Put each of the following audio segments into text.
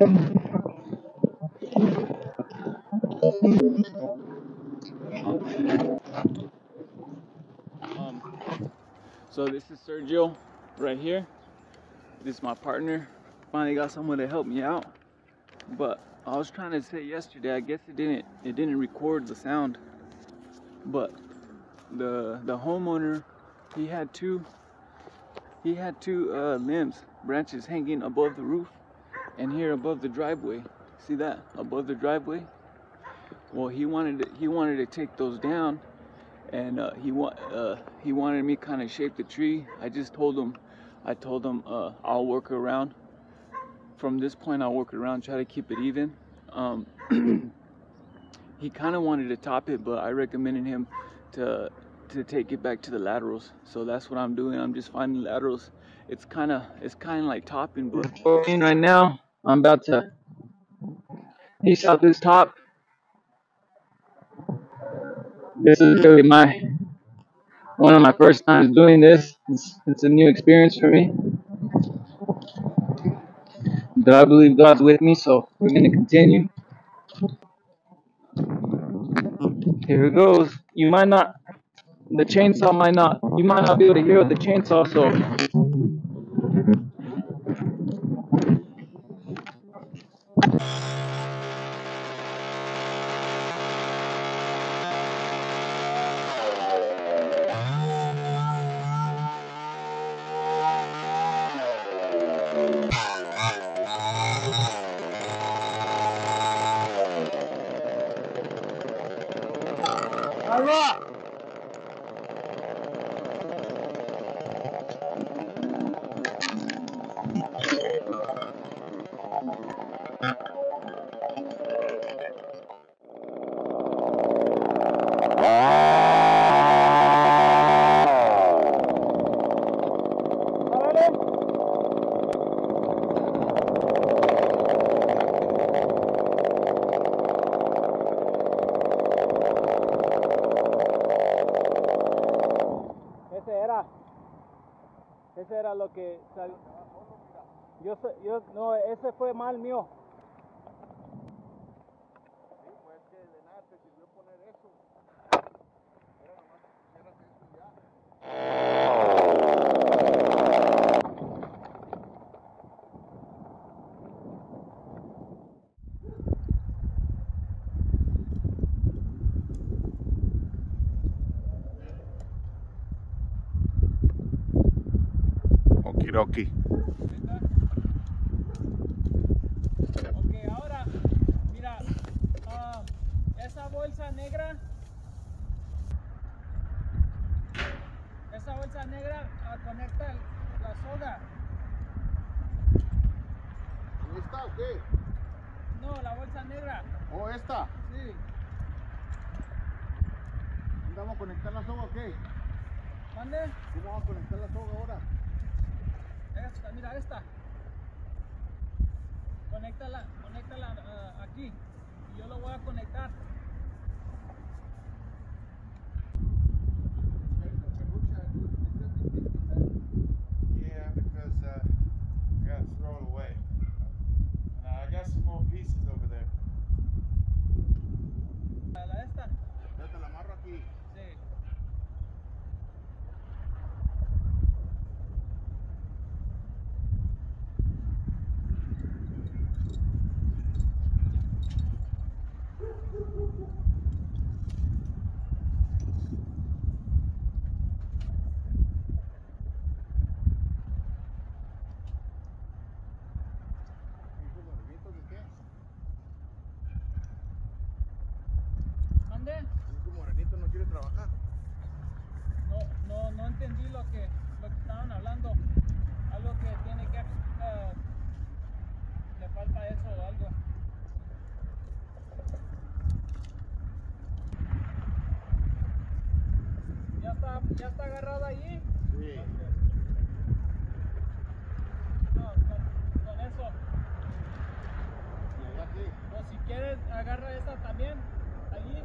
Um, so this is Sergio right here. This is my partner. Finally got someone to help me out. But I was trying to say yesterday, I guess it didn't it didn't record the sound. But the the homeowner he had two he had two uh, limbs branches hanging above the roof and here above the driveway see that above the driveway well he wanted to, he wanted to take those down and uh, he want uh, he wanted me kind of shape the tree i just told him i told him uh, i'll work around from this point i'll work around try to keep it even um, he kind of wanted to top it but i recommended him to to take it back to the laterals. So that's what I'm doing. I'm just finding laterals. It's kind of it's kind of like topping, but right now I'm about to piece out this top. This is really my one of my first times doing this. It's, it's a new experience for me. But I believe God's with me, so we're gonna continue. Here it goes. You might not the chainsaw might not you might not be able to hear the chainsaw so yo, yo no, ese fue mal mío. Okidoki. Ok, ahora, mira, ah, esa bolsa negra, esa bolsa negra ah, conecta la soga. ¿Esta o qué? No, la bolsa negra, ¿O esta? sí. ¿Vamos a conectar la soga o qué? ¿Mande? ¿Cómo vamos a conectar la soga ahora? Esta, mira esta. Conéctala, conéctala ah, aquí. Y yo lo voy a conectar. Yeah, because uh, I gotta throw it away. And uh, I got some more pieces over there. La, la esta. Ya te la amarro aquí. Sí. ¿Hijo movimientos de qué? ¿Mande? Hijo morenito no quiere trabajar. No, no, no entendí lo que, lo que estaban hablando. Algo que tiene que. ah, le falta eso o algo. ¿Ya está, agarrada ahí? Sí. No, con, con eso. ¿Y allá qué? O si quieres, agarra esta también. Allí.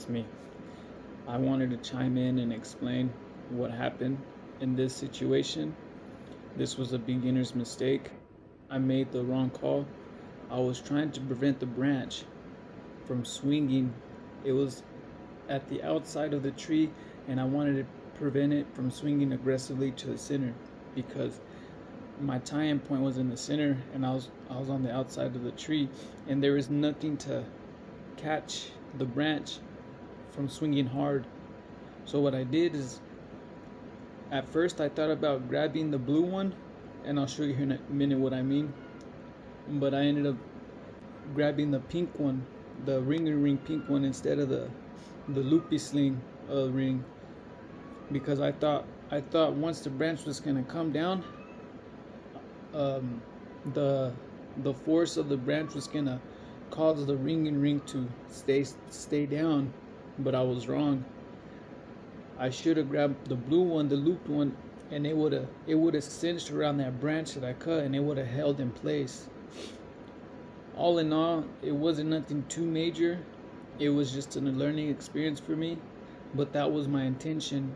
It's me. I wanted to chime in and explain what happened in this situation. This was a beginner's mistake. I made the wrong call. I was trying to prevent the branch from swinging. It was at the outside of the tree, and I wanted to prevent it from swinging aggressively to the center because my tie-in point was in the center, and I was I was on the outside of the tree, and there was nothing to catch the branch from swinging hard. So what I did is, at first I thought about grabbing the blue one, and I'll show you here in a minute what I mean. But I ended up grabbing the pink one, the ring and ring pink one instead of the the loopie sling uh, ring, because I thought I thought once the branch was gonna come down, um, the the force of the branch was gonna cause the ring and ring to stay stay down, but I was wrong. I should have grabbed the blue one, the looped one, and it would have it would have cinched around that branch that I cut, and it would have held in place. All in all, it wasn't nothing too major. It was just a learning experience for me, but that was my intention.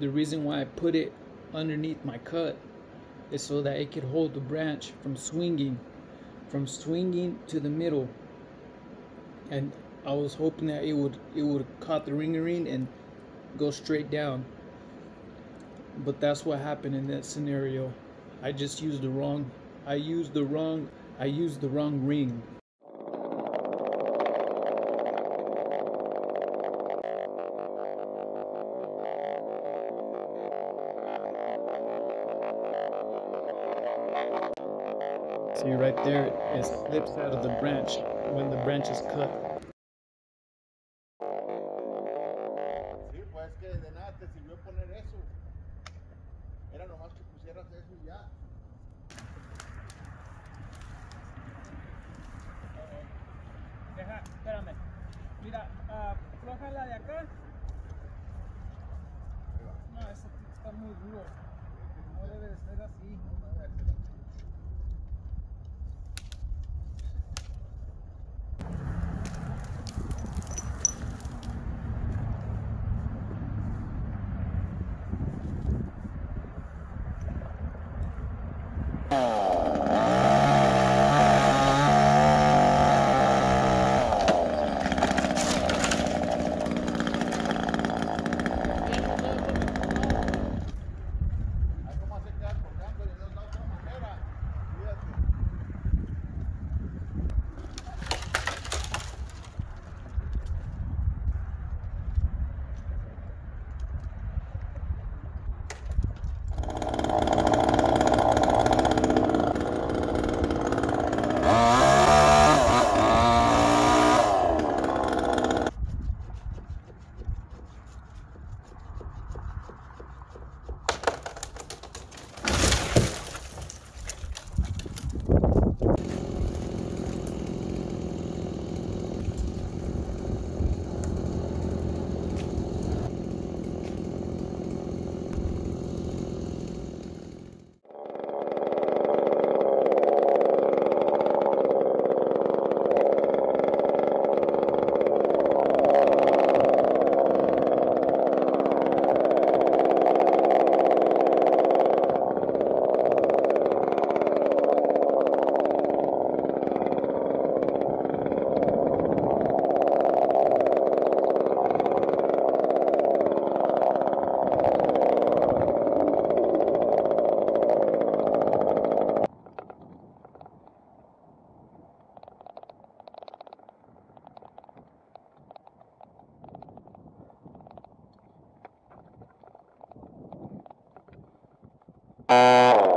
The reason why I put it underneath my cut is so that it could hold the branch from swinging from swinging to the middle and I was hoping that it would it would caught the ring ring and go straight down. But that's what happened in that scenario. I just used the wrong I used the wrong I used the wrong ring. See right there, it slips out of the branch when the branch is cut. Nada te sirvió poner eso. Era nomás que pusieras eso y ya. Deja, espérame. Mira, uh, flójala de acá. No, ese está muy duro. No debe de ser así. Oh.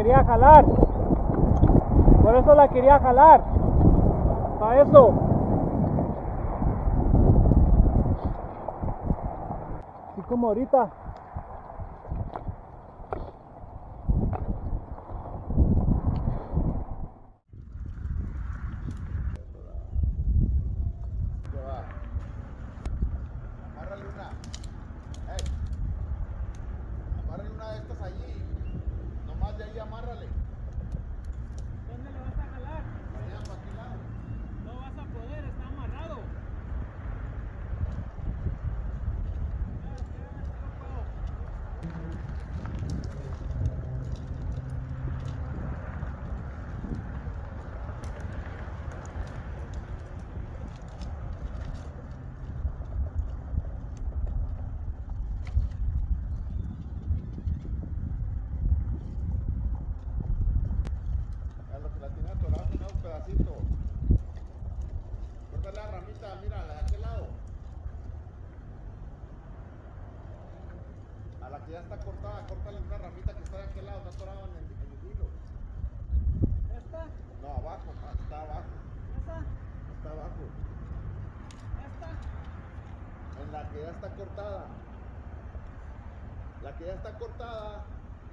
quería jalar. Por eso la quería jalar. Para eso. Así como ahorita.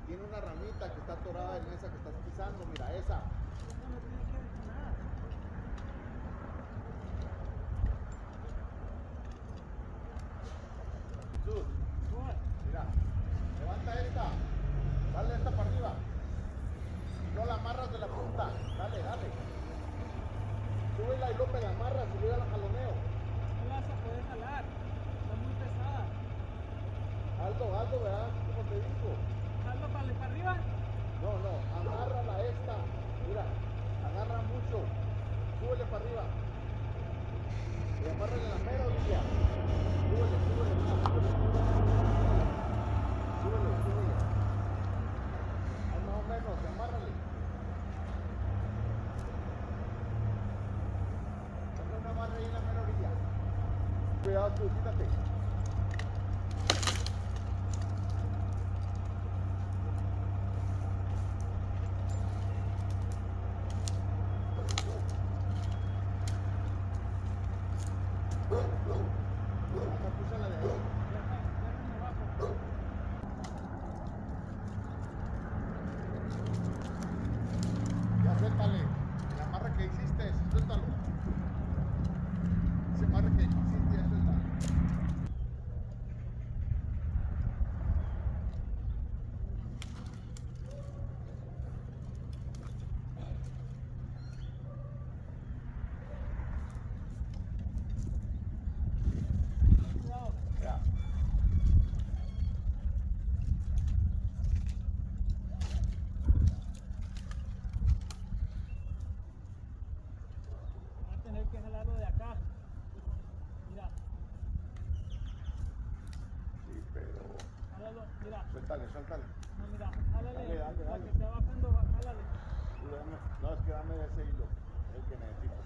tiene una ramita que está atorada en esa que estás pisando, mira esa. arriba. Y amarren la mera orilla. Súbele, súbele, súbele, súbele. Súbele, Ahí más o menos, amárrale. Saca una barra ahí en la mera orilla. Cuidado tú, quítate. कुशल है Suéltale, suéltale. no, mira, jálale. Dale, dale, La dale. que está bajando, jálale. No, es que dame ese hilo, el que necesito.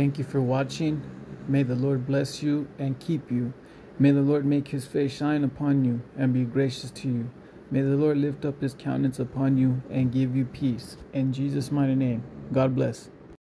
Thank you for watching. May the Lord bless you and keep you. May the Lord make his face shine upon you and be gracious to you. May the Lord lift up his countenance upon you and give you peace. In Jesus' mighty name, God bless.